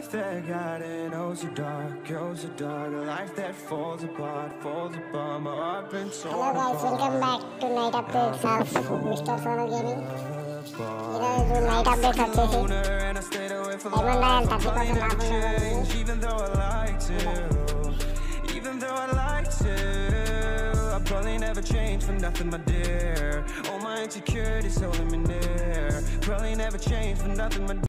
life that got it oh so dark, oh so dark. A life that falls apart, falls apart. My heart been torn hello guys welcome back to night updates of mister Sono gaming ఈరోజు night updates వచ్చేసి. And change, even though I like to. Even though I like to. I probably never change for nothing, my dear. All my insecurities holding me near. Probably never change for nothing, my dear.